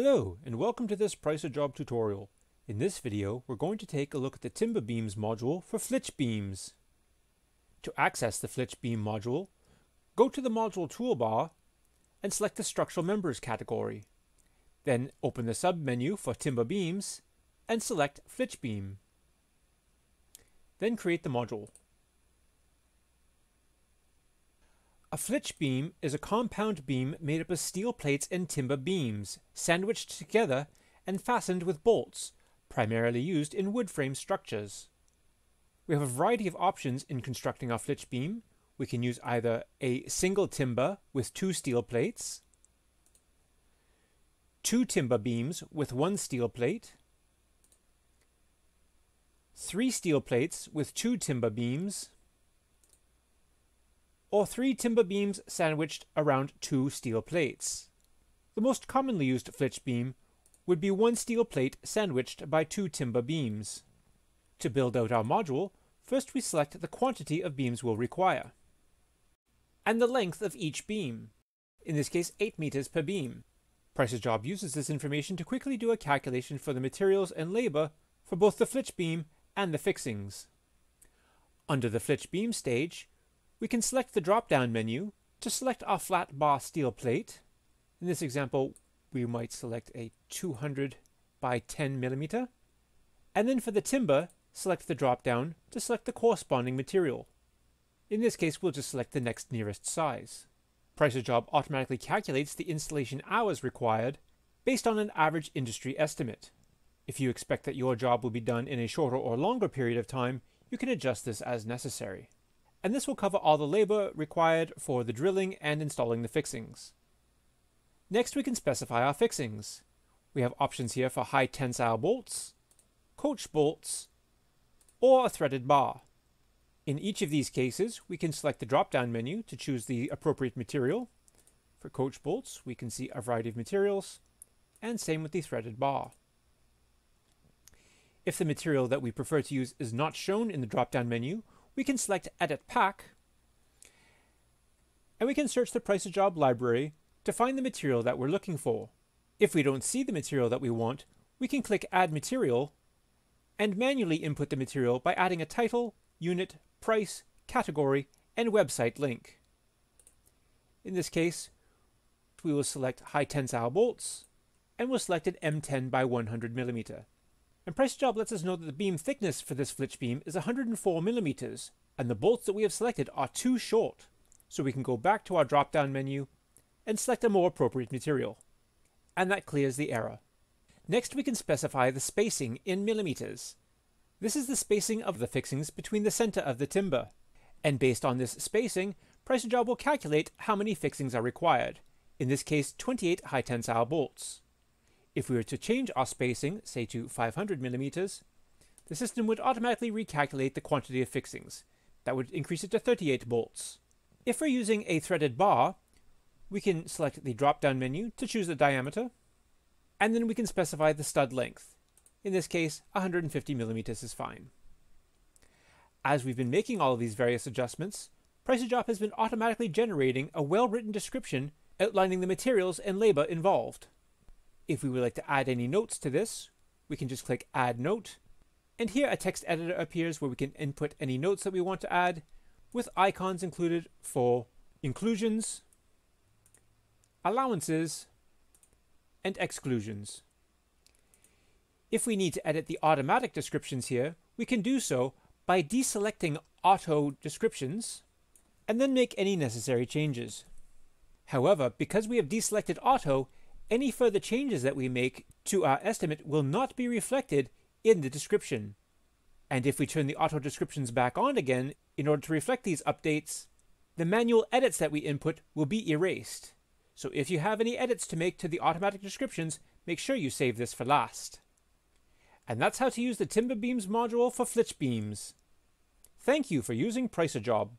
Hello and welcome to this Price a Job tutorial. In this video we're going to take a look at the Timber Beams module for Flitch Beams. To access the Flitch Beam module, go to the module toolbar and select the Structural Members category. Then open the sub-menu for Timber Beams and select Flitch Beam. Then create the module. A flitch beam is a compound beam made up of steel plates and timber beams, sandwiched together and fastened with bolts, primarily used in wood frame structures. We have a variety of options in constructing our flitch beam. We can use either a single timber with two steel plates, two timber beams with one steel plate, three steel plates with two timber beams, or three timber beams sandwiched around two steel plates. The most commonly used flitch beam would be one steel plate sandwiched by two timber beams. To build out our module, first we select the quantity of beams we'll require, and the length of each beam, in this case 8 meters per beam. Price-A-Job uses this information to quickly do a calculation for the materials and labor for both the flitch beam and the fixings. Under the flitch beam stage, we can select the drop-down menu to select our flat bar steel plate. In this example, we might select a 200 by 10 millimeter. And then for the timber, select the drop-down to select the corresponding material. In this case, we'll just select the next nearest size. Price-A-Job automatically calculates the installation hours required based on an average industry estimate. If you expect that your job will be done in a shorter or longer period of time, you can adjust this as necessary and this will cover all the labor required for the drilling and installing the fixings. Next we can specify our fixings. We have options here for high tensile bolts, coach bolts, or a threaded bar. In each of these cases, we can select the drop-down menu to choose the appropriate material. For coach bolts, we can see a variety of materials, and same with the threaded bar. If the material that we prefer to use is not shown in the drop-down menu, we can select Edit Pack, and we can search the Price-A-Job library to find the material that we're looking for. If we don't see the material that we want, we can click Add Material and manually input the material by adding a title, unit, price, category, and website link. In this case, we will select high tensile bolts, and we'll select an M10 by 100 millimeter. And Price-A-Job lets us know that the beam thickness for this flitch beam is 104 millimeters, and the bolts that we have selected are too short. So we can go back to our drop-down menu and select a more appropriate material. And that clears the error. Next we can specify the spacing in millimeters. This is the spacing of the fixings between the center of the timber. And based on this spacing, Price-A-Job will calculate how many fixings are required, in this case 28 high tensile bolts. If we were to change our spacing, say to 500 millimeters, the system would automatically recalculate the quantity of fixings. That would increase it to 38 bolts. If we're using a threaded bar, we can select the drop-down menu to choose the diameter, and then we can specify the stud length. In this case, 150 millimeters is fine. As we've been making all of these various adjustments, Price-A-Job has been automatically generating a well-written description outlining the materials and labor involved. If we would like to add any notes to this, we can just click Add Note. And here a text editor appears where we can input any notes that we want to add with icons included for inclusions, allowances, and exclusions. If we need to edit the automatic descriptions here, we can do so by deselecting Auto Descriptions and then make any necessary changes. However, because we have deselected Auto, any further changes that we make to our estimate will not be reflected in the description. And if we turn the auto descriptions back on again in order to reflect these updates, the manual edits that we input will be erased. So if you have any edits to make to the automatic descriptions, make sure you save this for last. And that's how to use the Timber Beams module for Flitch Beams. Thank you for using Price-A-Job.